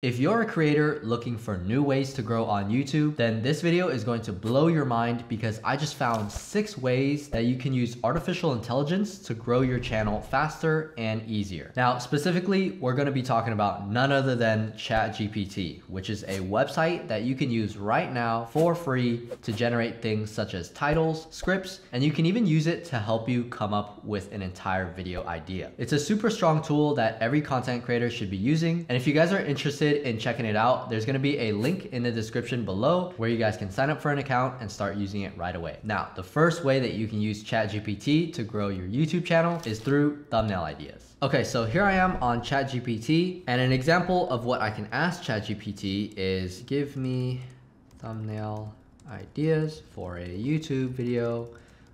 If you're a creator looking for new ways to grow on YouTube, then this video is going to blow your mind because I just found six ways that you can use artificial intelligence to grow your channel faster and easier. Now, specifically, we're gonna be talking about none other than ChatGPT, which is a website that you can use right now for free to generate things such as titles, scripts, and you can even use it to help you come up with an entire video idea. It's a super strong tool that every content creator should be using. And if you guys are interested interested in checking it out, there's gonna be a link in the description below where you guys can sign up for an account and start using it right away. Now, the first way that you can use ChatGPT to grow your YouTube channel is through thumbnail ideas. Okay, so here I am on ChatGPT and an example of what I can ask ChatGPT is give me thumbnail ideas for a YouTube video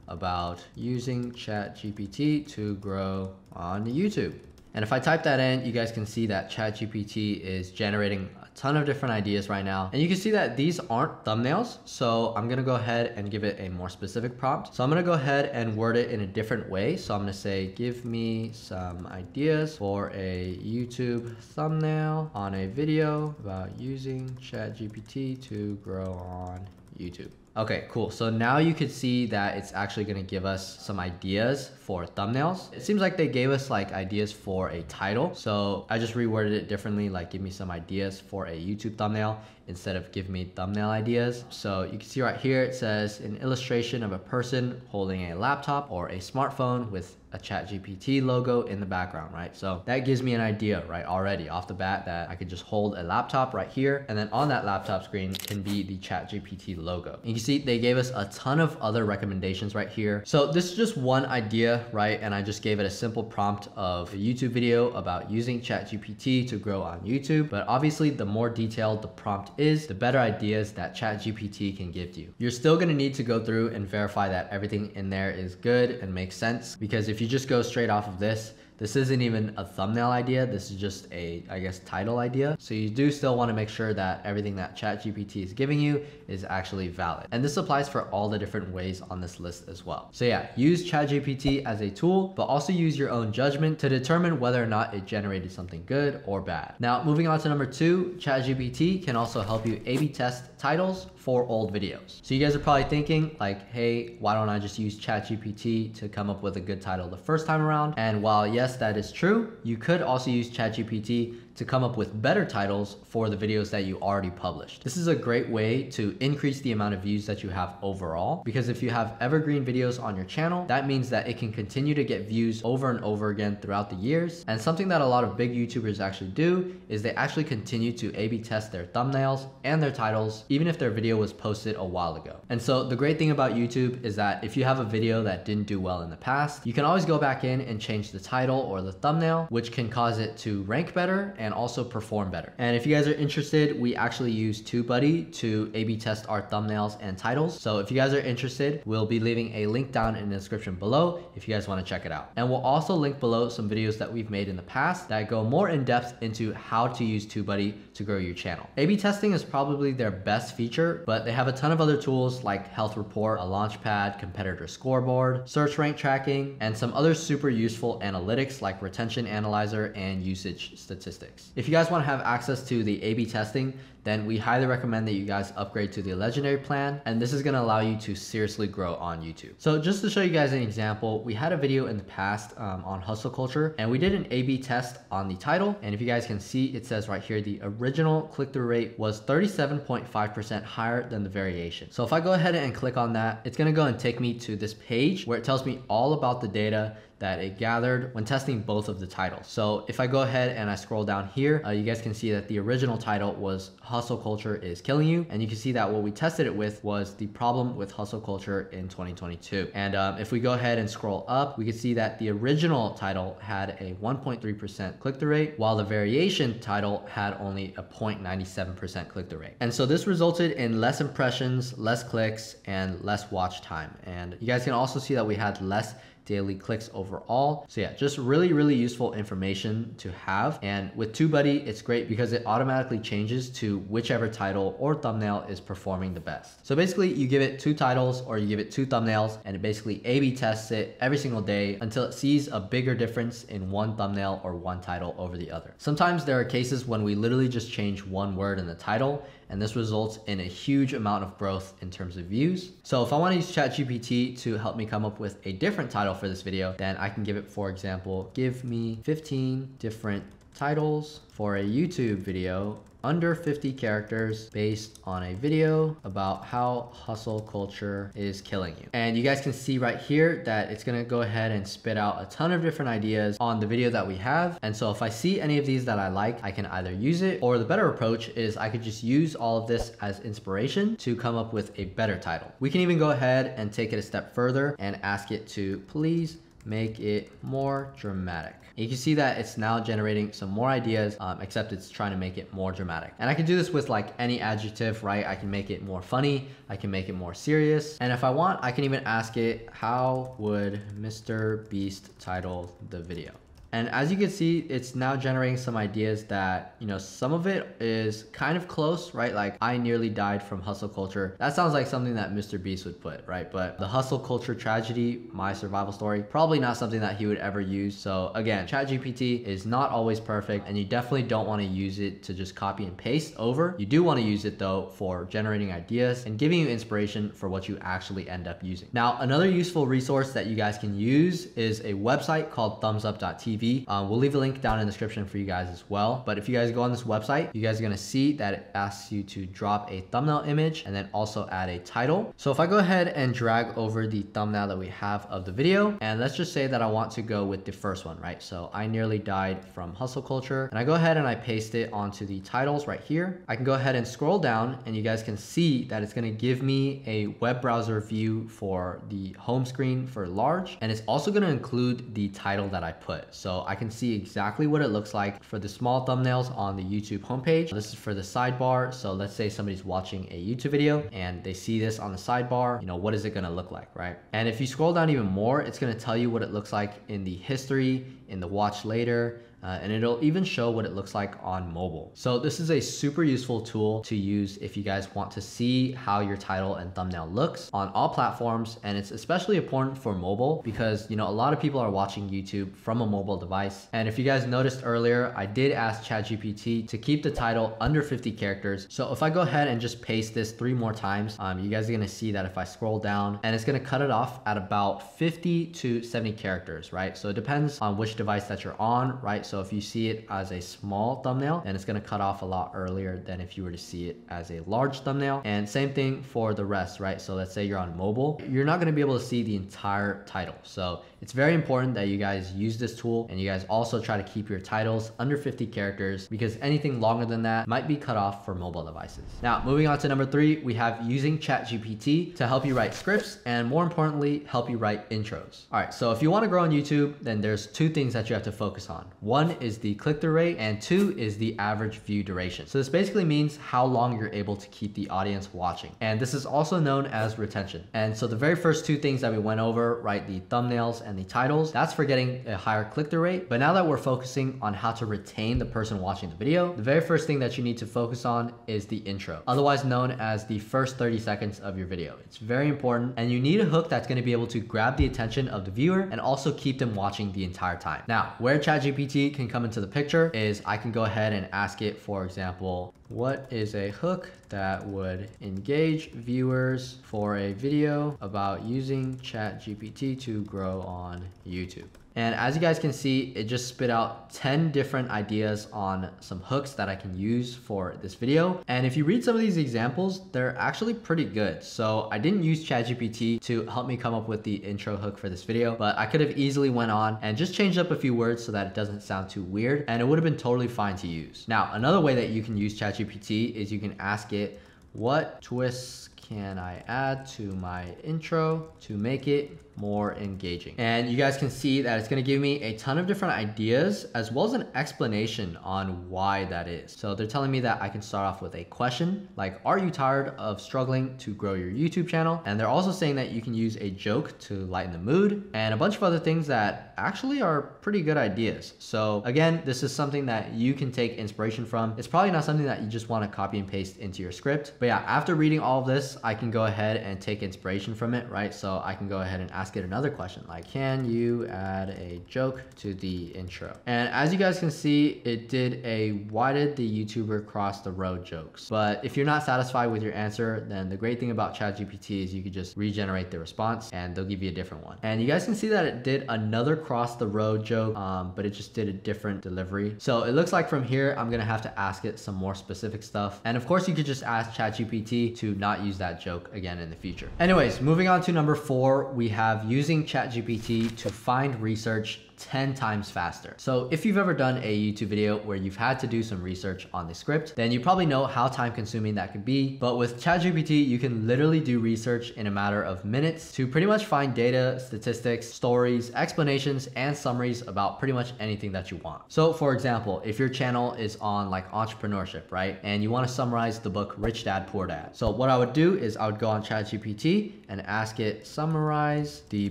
about using ChatGPT to grow on YouTube. And if I type that in, you guys can see that ChatGPT is generating a ton of different ideas right now. And you can see that these aren't thumbnails. So I'm gonna go ahead and give it a more specific prompt. So I'm gonna go ahead and word it in a different way. So I'm gonna say, give me some ideas for a YouTube thumbnail on a video about using ChatGPT to grow on YouTube. Okay, cool. So now you can see that it's actually gonna give us some ideas for thumbnails. It seems like they gave us like ideas for a title. So I just reworded it differently, like give me some ideas for a YouTube thumbnail instead of give me thumbnail ideas. So you can see right here, it says an illustration of a person holding a laptop or a smartphone with a ChatGPT logo in the background, right? So that gives me an idea, right, already off the bat that I could just hold a laptop right here and then on that laptop screen can be the ChatGPT logo. And you can see they gave us a ton of other recommendations right here. So this is just one idea, right? And I just gave it a simple prompt of a YouTube video about using ChatGPT to grow on YouTube. But obviously the more detailed the prompt is, the better ideas that ChatGPT can give you. You're still gonna need to go through and verify that everything in there is good and makes sense because if you just go straight off of this, this isn't even a thumbnail idea. This is just a, I guess, title idea. So you do still want to make sure that everything that ChatGPT is giving you is actually valid. And this applies for all the different ways on this list as well. So yeah, use ChatGPT as a tool, but also use your own judgment to determine whether or not it generated something good or bad. Now, moving on to number two, ChatGPT can also help you A-B test titles for old videos. So you guys are probably thinking like, hey, why don't I just use ChatGPT to come up with a good title the first time around? And while yes, that is true, you could also use ChatGPT to come up with better titles for the videos that you already published. This is a great way to increase the amount of views that you have overall because if you have evergreen videos on your channel, that means that it can continue to get views over and over again throughout the years. And something that a lot of big YouTubers actually do is they actually continue to A-B test their thumbnails and their titles, even if their video was posted a while ago. And so the great thing about YouTube is that if you have a video that didn't do well in the past, you can always go back in and change the title or the thumbnail, which can cause it to rank better and also perform better. And if you guys are interested, we actually use TubeBuddy to A-B test our thumbnails and titles. So if you guys are interested, we'll be leaving a link down in the description below if you guys wanna check it out. And we'll also link below some videos that we've made in the past that go more in depth into how to use TubeBuddy to grow your channel. A-B testing is probably their best feature, but they have a ton of other tools like Health Report, a Launchpad, Competitor Scoreboard, Search Rank Tracking, and some other super useful analytics like Retention Analyzer and Usage Statistics. If you guys want to have access to the A-B testing, then we highly recommend that you guys upgrade to the legendary plan and this is going to allow you to seriously grow on YouTube. So just to show you guys an example, we had a video in the past um, on hustle culture and we did an A-B test on the title and if you guys can see it says right here the original click-through rate was 37.5% higher than the variation. So if I go ahead and click on that, it's going to go and take me to this page where it tells me all about the data that it gathered when testing both of the titles. So if I go ahead and I scroll down here, uh, you guys can see that the original title was Hustle Culture is Killing You. And you can see that what we tested it with was the problem with hustle culture in 2022. And um, if we go ahead and scroll up, we can see that the original title had a 1.3% click-through rate, while the variation title had only a 0.97% click-through rate. And so this resulted in less impressions, less clicks, and less watch time. And you guys can also see that we had less daily clicks overall. So yeah, just really, really useful information to have. And with TubeBuddy, it's great because it automatically changes to whichever title or thumbnail is performing the best. So basically you give it two titles or you give it two thumbnails and it basically A-B tests it every single day until it sees a bigger difference in one thumbnail or one title over the other. Sometimes there are cases when we literally just change one word in the title and this results in a huge amount of growth in terms of views. So if I want to use ChatGPT to help me come up with a different title for this video, then I can give it, for example, give me 15 different titles for a YouTube video under 50 characters based on a video about how hustle culture is killing you. And you guys can see right here that it's gonna go ahead and spit out a ton of different ideas on the video that we have. And so if I see any of these that I like, I can either use it or the better approach is I could just use all of this as inspiration to come up with a better title. We can even go ahead and take it a step further and ask it to please make it more dramatic. You can see that it's now generating some more ideas, um, except it's trying to make it more dramatic. And I can do this with like any adjective, right? I can make it more funny, I can make it more serious. And if I want, I can even ask it, how would Mr. Beast title the video? And as you can see, it's now generating some ideas that, you know, some of it is kind of close, right? Like I nearly died from hustle culture. That sounds like something that Mr. Beast would put, right? But the hustle culture tragedy, my survival story, probably not something that he would ever use. So again, ChatGPT is not always perfect and you definitely don't want to use it to just copy and paste over. You do want to use it though for generating ideas and giving you inspiration for what you actually end up using. Now, another useful resource that you guys can use is a website called thumbsup.tv Um, we'll leave a link down in the description for you guys as well. But if you guys go on this website, you guys are gonna see that it asks you to drop a thumbnail image and then also add a title. So if I go ahead and drag over the thumbnail that we have of the video, and let's just say that I want to go with the first one, right? So I nearly died from hustle culture. And I go ahead and I paste it onto the titles right here. I can go ahead and scroll down and you guys can see that it's gonna give me a web browser view for the home screen for large. And it's also gonna include the title that I put. I can see exactly what it looks like for the small thumbnails on the YouTube homepage. This is for the sidebar. So let's say somebody's watching a YouTube video and they see this on the sidebar, you know, what is it gonna look like, right? And if you scroll down even more, it's gonna tell you what it looks like in the history, in the watch later, uh, and it'll even show what it looks like on mobile. So this is a super useful tool to use if you guys want to see how your title and thumbnail looks on all platforms. And it's especially important for mobile because, you know, a lot of people are watching YouTube from a mobile device. And if you guys noticed earlier, I did ask ChatGPT to keep the title under 50 characters. So if I go ahead and just paste this three more times, um, you guys are gonna see that if I scroll down and it's gonna cut it off at about 50 to 70 characters, right? So it depends on which device that you're on, right? So so if you see it as a small thumbnail, then it's gonna cut off a lot earlier than if you were to see it as a large thumbnail. And same thing for the rest, right? So let's say you're on mobile, you're not gonna be able to see the entire title. So it's very important that you guys use this tool and you guys also try to keep your titles under 50 characters because anything longer than that might be cut off for mobile devices. Now, moving on to number three, we have using ChatGPT to help you write scripts and more importantly, help you write intros. All right, so if you wanna grow on YouTube, then there's two things that you have to focus on. One is the click-through rate and two is the average view duration. So this basically means how long you're able to keep the audience watching. And this is also known as retention. And so the very first two things that we went over, right, the thumbnails and and the titles, that's for getting a higher click-through rate. But now that we're focusing on how to retain the person watching the video, the very first thing that you need to focus on is the intro, otherwise known as the first 30 seconds of your video. It's very important and you need a hook that's gonna be able to grab the attention of the viewer and also keep them watching the entire time. Now, where ChatGPT can come into the picture is I can go ahead and ask it, for example, what is a hook that would engage viewers for a video about using ChatGPT to grow on YouTube? And as you guys can see, it just spit out 10 different ideas on some hooks that I can use for this video. And if you read some of these examples, they're actually pretty good. So I didn't use ChatGPT to help me come up with the intro hook for this video, but I could have easily went on and just changed up a few words so that it doesn't sound too weird and it would have been totally fine to use. Now, another way that you can use ChatGPT is you can ask it what twists can I add to my intro to make it more engaging. And you guys can see that it's gonna give me a ton of different ideas as well as an explanation on why that is. So they're telling me that I can start off with a question like, are you tired of struggling to grow your YouTube channel? And they're also saying that you can use a joke to lighten the mood and a bunch of other things that actually are pretty good ideas. So again, this is something that you can take inspiration from. It's probably not something that you just wanna copy and paste into your script. But yeah, after reading all of this, I can go ahead and take inspiration from it, right? So I can go ahead and ask ask it another question like, can you add a joke to the intro? And as you guys can see, it did a why did the YouTuber cross the road jokes. But if you're not satisfied with your answer, then the great thing about ChatGPT is you could just regenerate the response and they'll give you a different one. And you guys can see that it did another cross the road joke, um, but it just did a different delivery. So it looks like from here, I'm gonna have to ask it some more specific stuff. And of course, you could just ask ChatGPT to not use that joke again in the future. Anyways, moving on to number four, we have have using ChatGPT to find research 10 times faster. So if you've ever done a YouTube video where you've had to do some research on the script, then you probably know how time consuming that could be. But with ChatGPT, you can literally do research in a matter of minutes to pretty much find data, statistics, stories, explanations, and summaries about pretty much anything that you want. So for example, if your channel is on like entrepreneurship, right? And you want to summarize the book Rich Dad Poor Dad. So what I would do is I would go on ChatGPT and ask it summarize the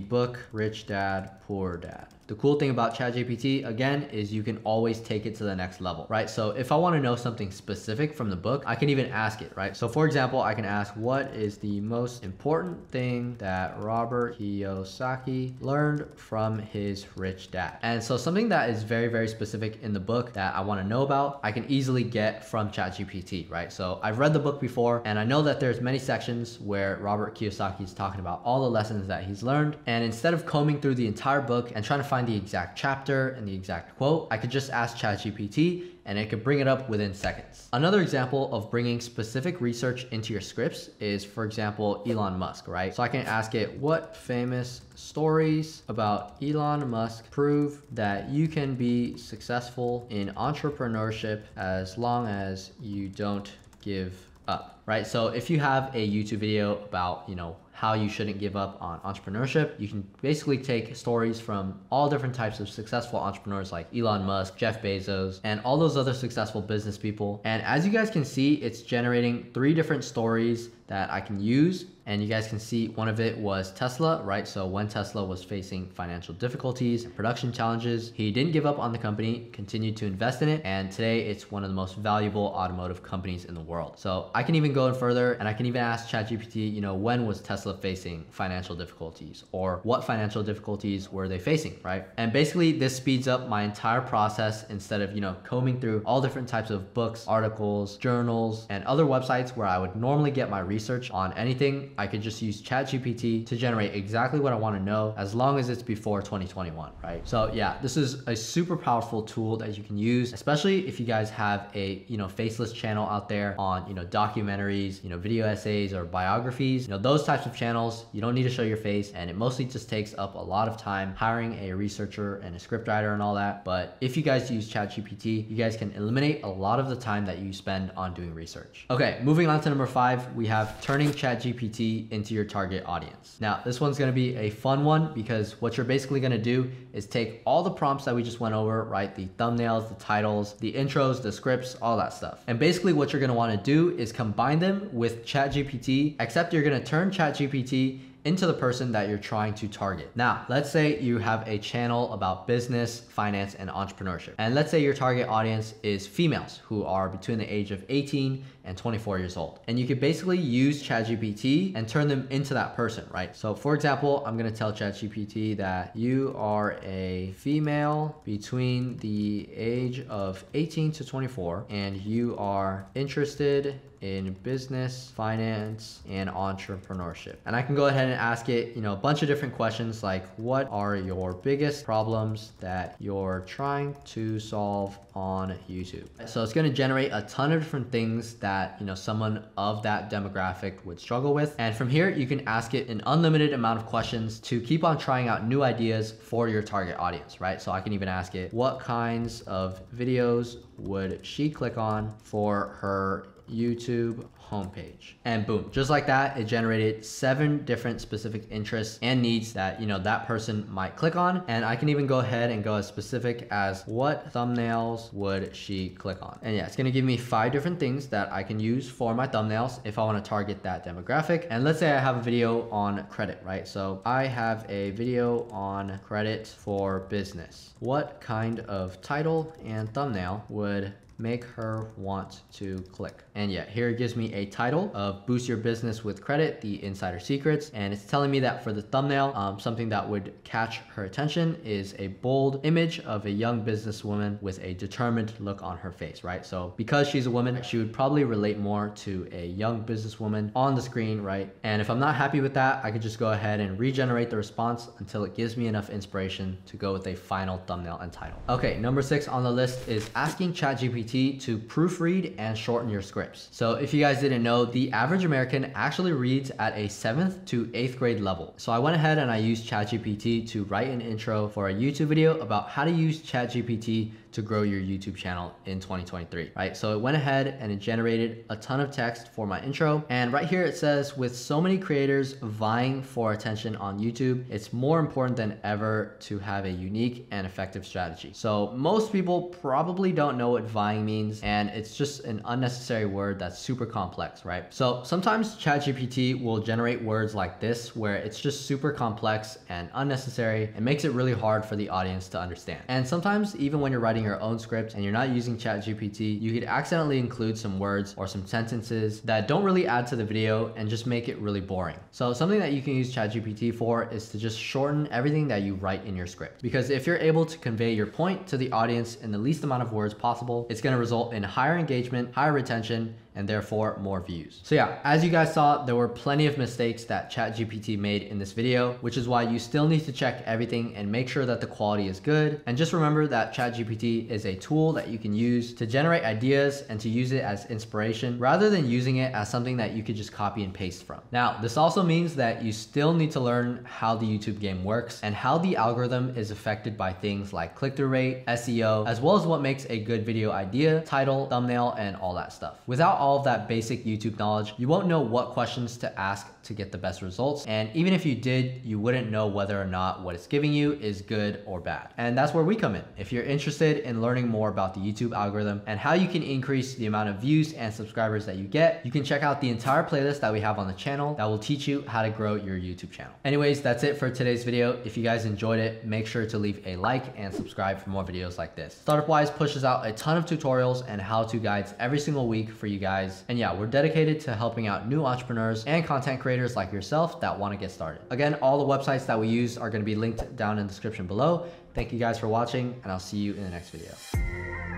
book Rich Dad Poor Dad. The cool thing about ChatGPT, again, is you can always take it to the next level, right? So if I wanna know something specific from the book, I can even ask it, right? So for example, I can ask, what is the most important thing that Robert Kiyosaki learned from his rich dad? And so something that is very, very specific in the book that I wanna know about, I can easily get from ChatGPT, right? So I've read the book before and I know that there's many sections where Robert Kiyosaki is talking about all the lessons that he's learned. And instead of combing through the entire book and trying to find the exact chapter and the exact quote, I could just ask ChatGPT and it could bring it up within seconds. Another example of bringing specific research into your scripts is, for example, Elon Musk, right? So I can ask it, what famous stories about Elon Musk prove that you can be successful in entrepreneurship as long as you don't give up, right? So if you have a YouTube video about, you know, how you shouldn't give up on entrepreneurship. You can basically take stories from all different types of successful entrepreneurs like Elon Musk, Jeff Bezos, and all those other successful business people. And as you guys can see, it's generating three different stories that I can use and you guys can see one of it was Tesla, right? So when Tesla was facing financial difficulties, and production challenges, he didn't give up on the company, continued to invest in it, and today it's one of the most valuable automotive companies in the world. So I can even go in further and I can even ask ChatGPT, you know, when was Tesla facing financial difficulties or what financial difficulties were they facing, right? And basically this speeds up my entire process instead of, you know, combing through all different types of books, articles, journals, and other websites where I would normally get my research on anything I could just use ChatGPT to generate exactly what I want to know as long as it's before 2021, right? So yeah, this is a super powerful tool that you can use, especially if you guys have a, you know, faceless channel out there on, you know, documentaries, you know, video essays or biographies, you know, those types of channels, you don't need to show your face and it mostly just takes up a lot of time hiring a researcher and a scriptwriter and all that. But if you guys use ChatGPT, you guys can eliminate a lot of the time that you spend on doing research. Okay, moving on to number five, we have turning ChatGPT into your target audience. Now, this one's gonna be a fun one because what you're basically gonna do is take all the prompts that we just went over, right? The thumbnails, the titles, the intros, the scripts, all that stuff. And basically what you're gonna wanna do is combine them with ChatGPT, except you're gonna turn ChatGPT into the person that you're trying to target. Now, let's say you have a channel about business, finance, and entrepreneurship. And let's say your target audience is females who are between the age of 18 and 24 years old. And you could basically use ChatGPT and turn them into that person, right? So for example, I'm gonna tell ChatGPT that you are a female between the age of 18 to 24 and you are interested in business, finance, and entrepreneurship. And I can go ahead and ask it, you know, a bunch of different questions like what are your biggest problems that you're trying to solve on YouTube? So it's going to generate a ton of different things that, you know, someone of that demographic would struggle with. And from here, you can ask it an unlimited amount of questions to keep on trying out new ideas for your target audience, right? So I can even ask it what kinds of videos would she click on for her YouTube homepage. And boom, just like that, it generated seven different specific interests and needs that, you know, that person might click on. And I can even go ahead and go as specific as what thumbnails would she click on? And yeah, it's gonna give me five different things that I can use for my thumbnails if I wanna target that demographic. And let's say I have a video on credit, right? So I have a video on credit for business. What kind of title and thumbnail would make her want to click. And yeah, here it gives me a title of Boost Your Business with Credit, the Insider Secrets. And it's telling me that for the thumbnail, um, something that would catch her attention is a bold image of a young businesswoman with a determined look on her face, right? So because she's a woman, she would probably relate more to a young businesswoman on the screen, right? And if I'm not happy with that, I could just go ahead and regenerate the response until it gives me enough inspiration to go with a final thumbnail and title. Okay, number six on the list is asking ChatGPT To proofread and shorten your scripts. So if you guys didn't know, the average American actually reads at a 7th to 8th grade level. So I went ahead and I used ChatGPT to write an intro for a YouTube video about how to use ChatGPT to grow your YouTube channel in 2023, right? So it went ahead and it generated a ton of text for my intro. And right here it says, with so many creators vying for attention on YouTube, it's more important than ever to have a unique and effective strategy. So most people probably don't know what vying means, and it's just an unnecessary word that's super complex, right? So sometimes ChatGPT will generate words like this, where it's just super complex and unnecessary and makes it really hard for the audience to understand. And sometimes even when you're writing your own script and you're not using ChatGPT, you could accidentally include some words or some sentences that don't really add to the video and just make it really boring. So something that you can use ChatGPT for is to just shorten everything that you write in your script. Because if you're able to convey your point to the audience in the least amount of words possible, it's gonna result in higher engagement, higher retention, and therefore more views. So yeah, as you guys saw, there were plenty of mistakes that ChatGPT made in this video, which is why you still need to check everything and make sure that the quality is good. And just remember that ChatGPT is a tool that you can use to generate ideas and to use it as inspiration rather than using it as something that you could just copy and paste from. Now, this also means that you still need to learn how the YouTube game works and how the algorithm is affected by things like click-through rate, SEO, as well as what makes a good video idea, title, thumbnail, and all that stuff. Without all of that basic YouTube knowledge, you won't know what questions to ask to get the best results. And even if you did, you wouldn't know whether or not what it's giving you is good or bad. And that's where we come in. If you're interested in learning more about the YouTube algorithm and how you can increase the amount of views and subscribers that you get, you can check out the entire playlist that we have on the channel that will teach you how to grow your YouTube channel. Anyways, that's it for today's video. If you guys enjoyed it, make sure to leave a like and subscribe for more videos like this. StartupWise pushes out a ton of tutorials and how-to guides every single week for you guys. And yeah, we're dedicated to helping out new entrepreneurs and content creators like yourself that want to get started. Again, all the websites that we use are going to be linked down in the description below. Thank you guys for watching and I'll see you in the next video.